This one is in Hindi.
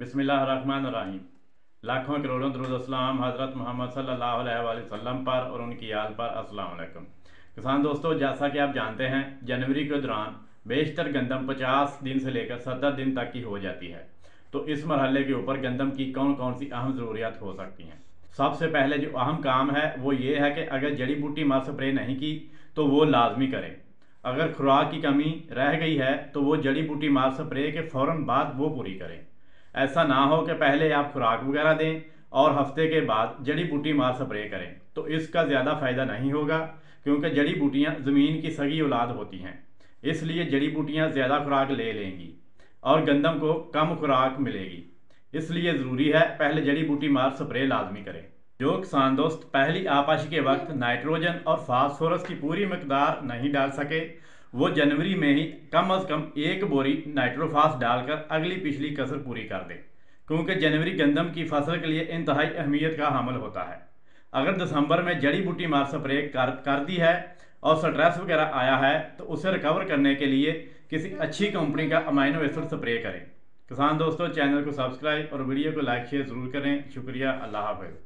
बिस्मिल्लाहिर्रहमानिर्रहीम। लाखों करोड़ों दरुदस्लाम हज़रत मोहम्मद वसल्लम पर और उनकी आल पर अस्सलाम वालेकुम किसान दोस्तों, जैसा कि आप जानते हैं, जनवरी के दौरान बेशतर गंदम 50 दिन से लेकर सत्तर दिन तक की हो जाती है। तो इस मरहले के ऊपर गंदम की कौन कौन सी अहम ज़रूरियात हो सकती हैं? सबसे पहले जो अहम काम है, वो ये है कि अगर जड़ी बूटी मार स्प्रे नहीं की तो वो लाजमी करें। अगर खुराक की कमी रह गई है तो वो जड़ी बूटी मार स्प्रे के फ़ौर बाद वो पूरी करें। ऐसा ना हो कि पहले आप खुराक वगैरह दें और हफ़्ते के बाद जड़ी बूटी मार स्प्रे करें। तो इसका ज़्यादा फ़ायदा नहीं होगा, क्योंकि जड़ी बूटियाँ ज़मीन की सगी औलाद होती हैं। इसलिए जड़ी बूटियाँ ज़्यादा खुराक ले लेंगी और गंदम को कम खुराक मिलेगी। इसलिए ज़रूरी है पहले जड़ी बूटी मार स्प्रे लाजमी करें। जो किसान दोस्त पहली आपाशी के वक्त नाइट्रोजन और फास्फोरस की पूरी मकदार नहीं डाल सके वो जनवरी में ही कम अज़ कम एक बोरी नाइट्रोफास डालकर अगली पिछली कसर पूरी कर दे क्योंकि जनवरी गंदम की फ़सल के लिए इंतहाई अहमियत का हमल होता है। अगर दिसंबर में जड़ी बूटी मार स्प्रे कर, कर दी है और स्ट्रेस वगैरह आया है तो उसे रिकवर करने के लिए किसी अच्छी कंपनी का अमाइनो एसिड स्प्रे करें। किसान दोस्तों चैनल को सब्सक्राइब और वीडियो को लाइक शेयर ज़रूर करें। शुक्रिया अल्लाह हाफिज़।